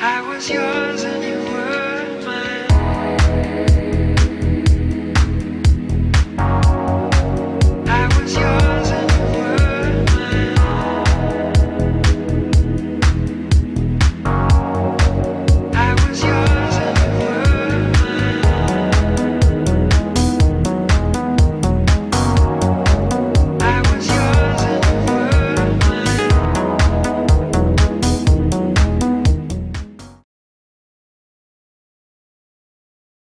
I was yours.